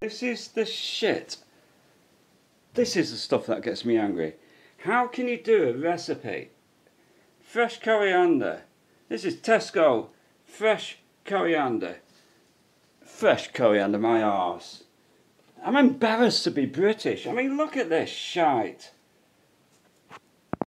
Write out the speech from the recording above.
This is the shit. This is the stuff that gets me angry. How can you do a recipe? Fresh coriander. This is Tesco. Fresh coriander. Fresh coriander, my arse. I'm embarrassed to be British. I mean, look at this shite.